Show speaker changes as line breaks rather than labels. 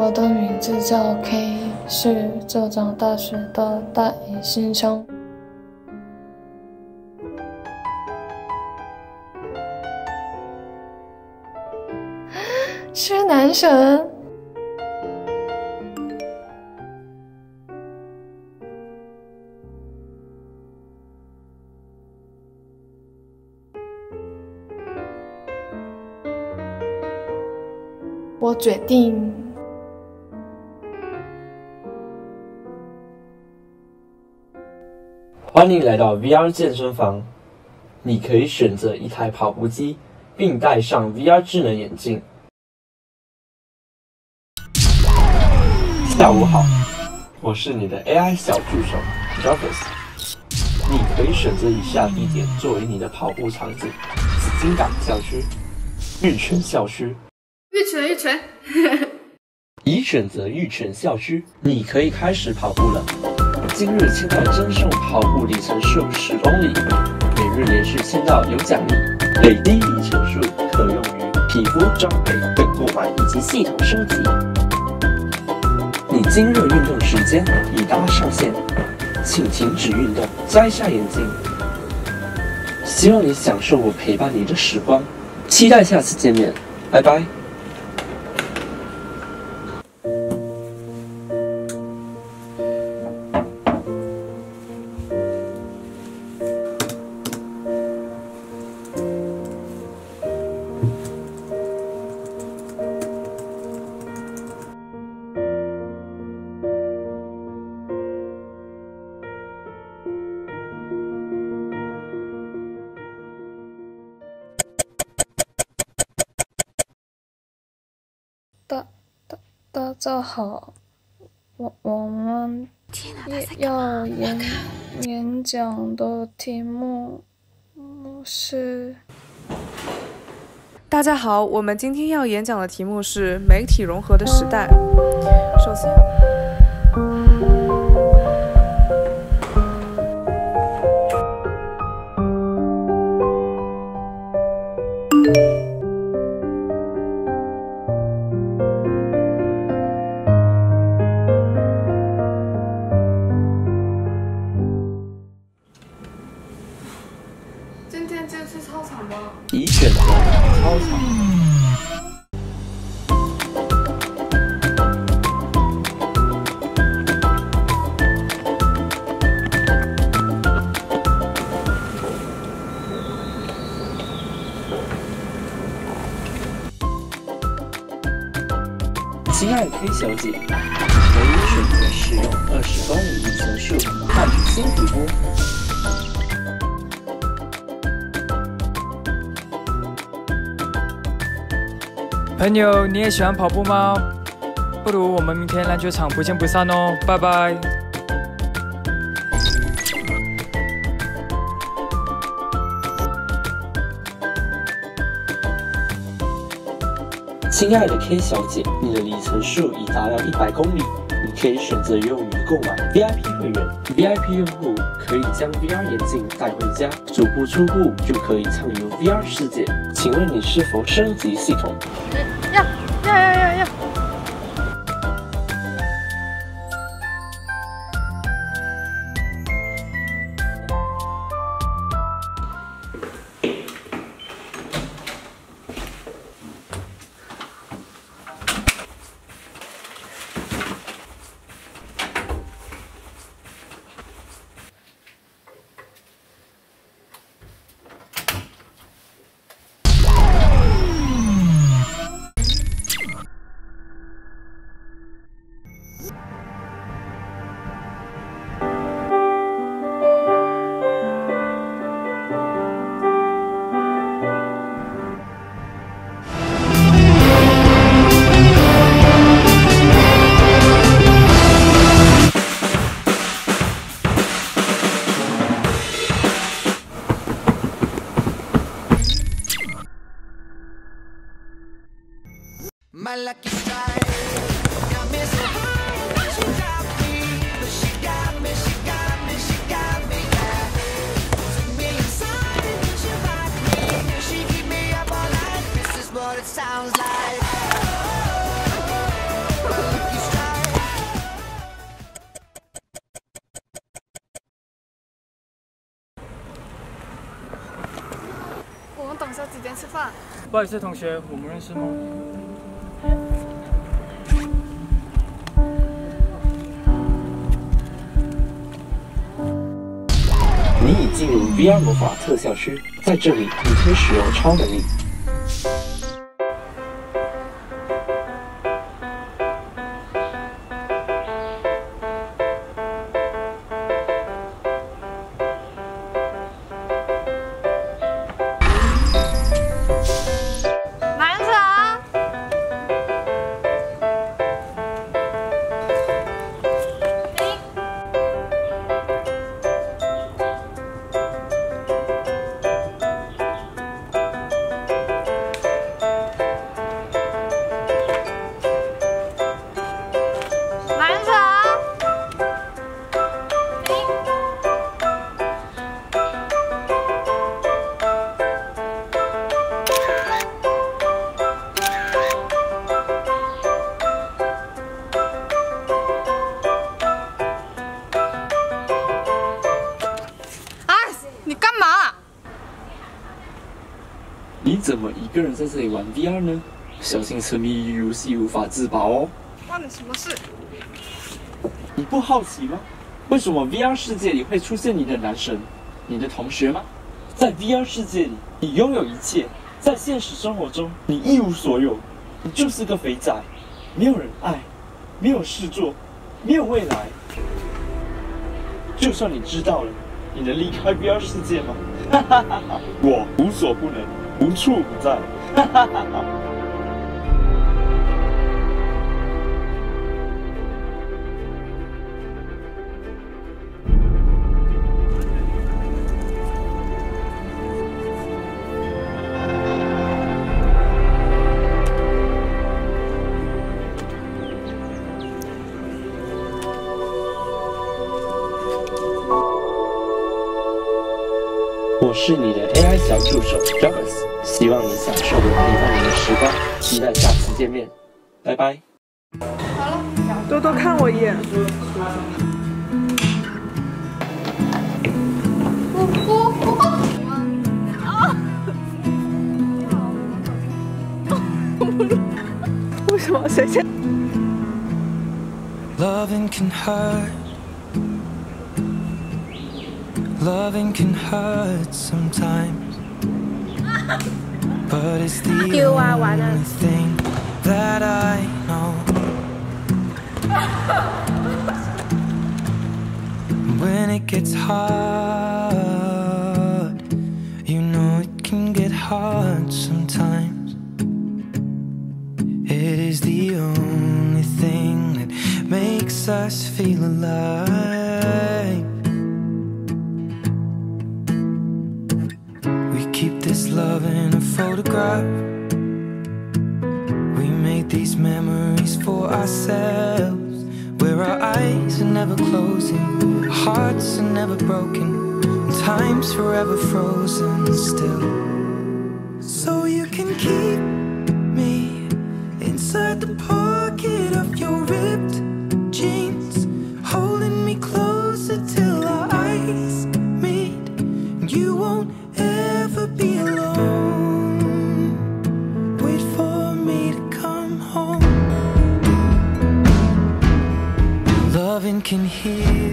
我的名字叫 K，是浙江大学的大一新生。是男神。我决定。
欢迎来到 VR 健身房。你可以选择一台跑步机，并戴上 VR 智能眼镜。下午好，我是你的 AI 小助手 Jarvis。你可以选择以下地点作为你的跑步场景：紫金港校区、玉泉校区。
玉泉，玉泉。
已选择玉泉校区，你可以开始跑步了。今日签到赠送跑步里程数十公里，每日连续签到有奖励，累积里程数可用于皮肤装备的购买以及系统升级。你今日运动时间已达上限，请停止运动，摘下眼镜。希望你享受我陪伴你的时光，期待下次见面，拜拜。
大家好，我我们要演演讲的题目是。
大家好，我们今天要演讲的题目是媒体融合的时代。首先。
黑小姐，可以选择使用二十公里里程数换取新皮肤。
朋友，你也喜欢跑步吗？不如我们明天篮球场不见不散哦，拜拜。
亲爱的 K 小姐，你的里程数已达到一百公里，你可以选择用于购买 VIP 会员。VIP 用户可以将 VR 眼镜带回家，足不出户就可以畅游 VR 世界。请问你是否升级系统？
要要要要要
等下几点吃饭？
不好意思，同学，我们认识吗？
你已进入 VR 魔法特效区，在这里你可以使用超能力。怎么一个人在这里玩 VR 呢？小心沉迷于游戏无法自拔哦！
关你什么事？
你不好奇吗？为什么 VR 世界里会出现你的男神，你的同学吗？在 VR 世界里，你拥有一切；在现实生活中，你一无所有，你就是个肥仔，没有人爱，没有事做，没有未来。就算你知道了，你能离开 VR 世界吗？哈哈哈哈我无所不能，无处不在。我是你的 AI 小助手 Jarvis，希望你享受我陪伴你的时光，期待下次见面，拜拜。
多多看我一眼。为什么？谁先
？Loving can hurt. Loving can hurt sometimes. But it's the
You are one
only
of-
thing that I know. When it gets hard, you know it can get hard sometimes. It is the only thing that makes us feel alive. Love in a photograph. We made these memories for ourselves. Where our eyes are never closing, hearts are never broken, time's forever frozen still. So you can keep me inside the pocket of your ripped jeans, holding me closer till our eyes meet. You won't be alone. Wait for me to come home. Loving can heal